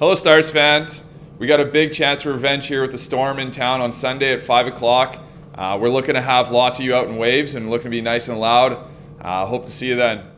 Hello, Stars fans. We got a big chance for revenge here with the Storm in town on Sunday at 5 o'clock. Uh, we're looking to have lots of you out in waves and looking to be nice and loud. Uh, hope to see you then.